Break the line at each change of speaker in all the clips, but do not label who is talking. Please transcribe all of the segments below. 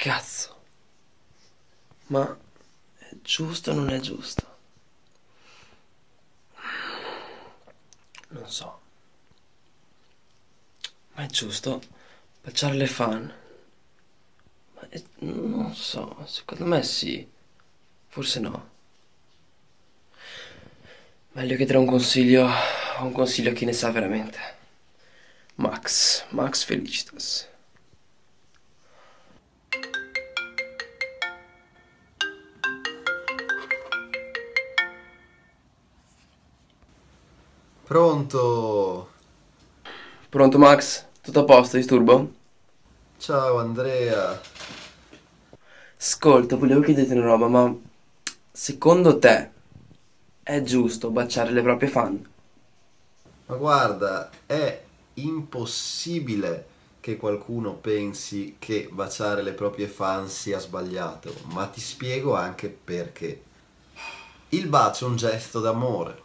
Cazzo. Ma è giusto o non è giusto? Non so. Ma è giusto baciare le fan? Ma è- non so, secondo me sì. Forse no. Meglio chiedere un consiglio un consiglio a chi ne sa veramente. Max, Max Felicitas.
Pronto?
Pronto Max? Tutto a posto, disturbo?
Ciao Andrea.
Ascolta, volevo chiederti una roba, ma secondo te è giusto baciare le proprie fan?
Ma guarda, è impossibile che qualcuno pensi che baciare le proprie fan sia sbagliato, ma ti spiego anche perché. Il bacio è un gesto d'amore,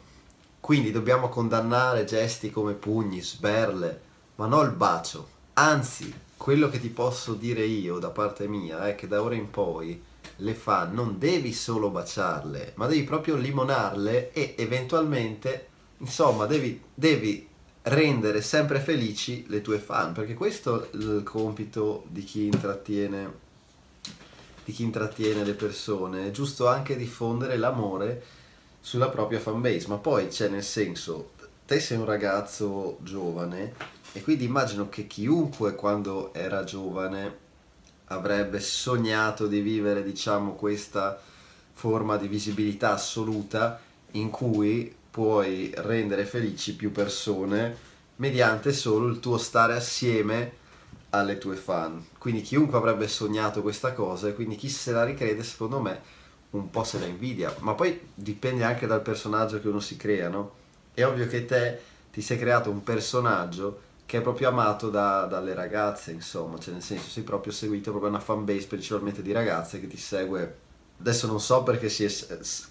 quindi dobbiamo condannare gesti come pugni, sberle, ma non il bacio. Anzi, quello che ti posso dire io da parte mia è che da ora in poi le fan non devi solo baciarle, ma devi proprio limonarle e eventualmente, insomma, devi, devi rendere sempre felici le tue fan, perché questo è il compito di chi intrattiene di chi intrattiene le persone, è giusto anche diffondere l'amore sulla propria fanbase, ma poi c'è nel senso, te sei un ragazzo giovane e quindi immagino che chiunque quando era giovane avrebbe sognato di vivere, diciamo, questa forma di visibilità assoluta in cui puoi rendere felici più persone mediante solo il tuo stare assieme alle tue fan. Quindi chiunque avrebbe sognato questa cosa e quindi chi se la ricrede, secondo me, un po' se la invidia. Ma poi dipende anche dal personaggio che uno si crea, no? È ovvio che te ti sei creato un personaggio che è proprio amato da- dalle ragazze, insomma, cioè nel senso sei proprio seguito proprio una fanbase principalmente di ragazze che ti segue. Adesso non so perché si è,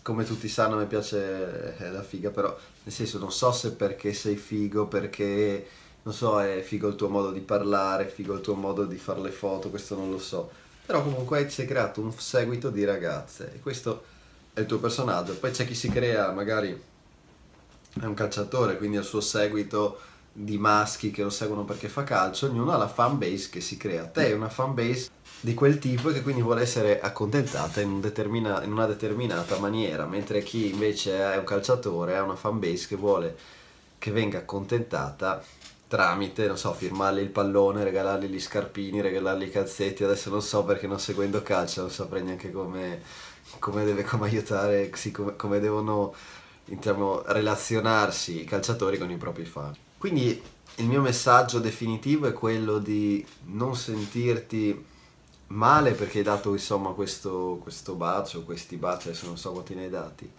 come tutti sanno mi piace la figa, però nel senso non so se perché sei figo, perché non so, è figo il tuo modo di parlare, figo il tuo modo di fare le foto, questo non lo so. Però comunque ti sei creato un seguito di ragazze e questo è il tuo personaggio. Poi c'è chi si crea, magari è un calciatore, quindi ha il suo seguito di maschi che lo seguono perché fa calcio, ognuno ha la fan base che si crea. Te hai una fan base di quel tipo e che quindi vuole essere accontentata in, un determina- in una determinata maniera, mentre chi invece è un calciatore ha una fan base che vuole che venga accontentata tramite, non so, firmargli il pallone, regalargli gli scarpini, regalargli i calzetti, adesso non so perché non seguendo calcio non saprei neanche come, come deve, come aiutare, come, come devono diciamo, relazionarsi i calciatori con i propri fan. Quindi il mio messaggio definitivo è quello di non sentirti male perché hai dato insomma questo, questo bacio, questi baci, adesso non so quanti ne hai dati,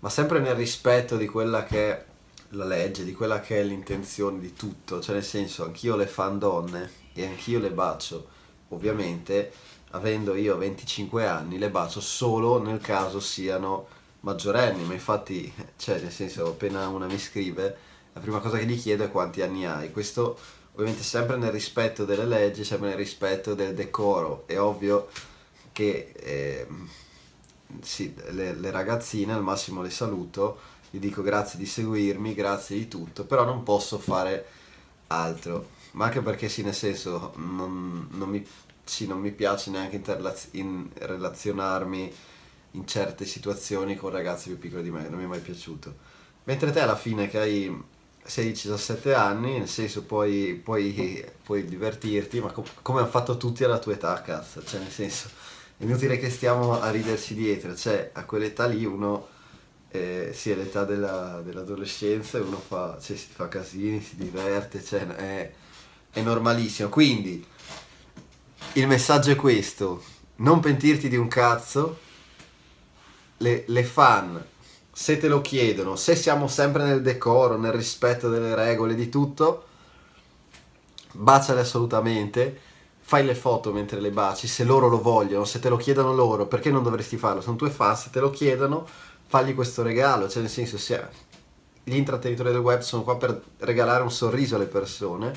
ma sempre nel rispetto di quella che è la legge, di quella che è l'intenzione di tutto, cioè nel senso anch'io le fan donne e anch'io le bacio, ovviamente avendo io 25 anni le bacio solo nel caso siano maggiorenni, ma infatti, cioè nel senso appena una mi scrive, la prima cosa che gli chiedo è quanti anni hai, questo ovviamente sempre nel rispetto delle leggi, sempre nel rispetto del decoro, è ovvio che ehm, sì, le, le ragazzine al massimo le saluto, gli dico grazie di seguirmi, grazie di tutto, però non posso fare altro, ma anche perché sì, nel senso non, non mi, sì, non mi piace neanche in relazionarmi in certe situazioni con ragazzi più piccoli di me, non mi è mai piaciuto. Mentre te alla fine che hai 16-17 anni, nel senso puoi, puoi, puoi divertirti, ma co- come hanno fatto tutti alla tua età, cazzo, cioè nel senso è inutile che stiamo a riderci dietro, cioè a quell'età lì uno, eh, sì è l'età della- dell'adolescenza e uno fa, cioè, si fa casini, si diverte, cioè è, è normalissimo. Quindi il messaggio è questo, non pentirti di un cazzo, le, le fan, se te lo chiedono, se siamo sempre nel decoro, nel rispetto delle regole, di tutto, baciale assolutamente, fai le foto mentre le baci, se loro lo vogliono, se te lo chiedono loro, perché non dovresti farlo? Sono tue fan, se te lo chiedono, fagli questo regalo, cioè nel senso, sia, gli intrattenitori del web sono qua per regalare un sorriso alle persone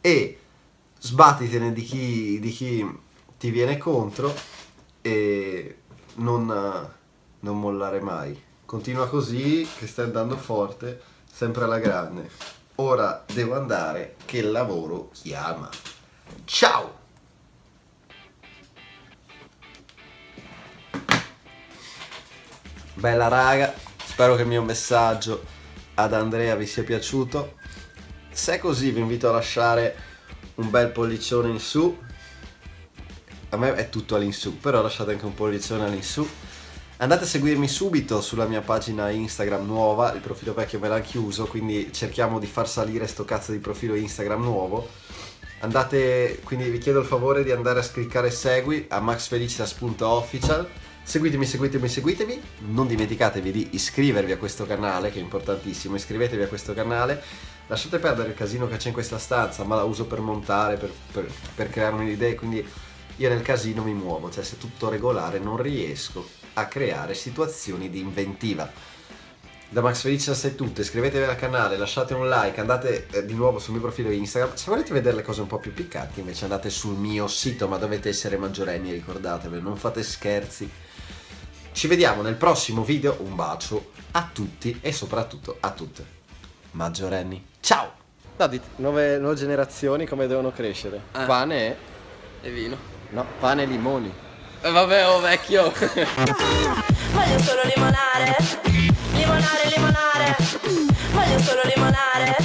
e sbattitene di chi, di chi ti viene contro e non, non mollare mai. Continua così, che stai andando forte, sempre alla grande. Ora devo andare, che il lavoro chiama. Ciao! Bella raga, spero che il mio messaggio ad Andrea vi sia piaciuto. Se è così vi invito a lasciare un bel pollicione in su. A me è tutto all'insù, però lasciate anche un pollicione all'insù. Andate a seguirmi subito sulla mia pagina Instagram nuova, il profilo vecchio me l'ha chiuso, quindi cerchiamo di far salire sto cazzo di profilo Instagram nuovo. Andate, quindi vi chiedo il favore di andare a cliccare segui a maxfelicitas.official. Seguitemi, seguitemi, seguitemi. Non dimenticatevi di iscrivervi a questo canale, che è importantissimo. Iscrivetevi a questo canale. Lasciate perdere il casino che c'è in questa stanza, ma la uso per montare, per, per, per crearmi le idee, quindi io nel casino mi muovo, cioè se tutto regolare non riesco a creare situazioni di inventiva. Da Max Felicitas è tutto, iscrivetevi al canale, lasciate un like, andate eh, di nuovo sul mio profilo Instagram. Se volete vedere le cose un po' più piccanti invece andate sul mio sito, ma dovete essere maggiorenni, ricordatevelo, non fate scherzi. Ci vediamo nel prossimo video, un bacio a tutti e soprattutto a tutte. Maggiorenni, ciao!
No, di nuove, nuove generazioni come devono crescere?
Eh.
Pane e...
E vino.
No, pane e limoni.
E vabbè, oh vecchio.
Voglio solo limonare, limonare, limonare. Voglio solo limonare,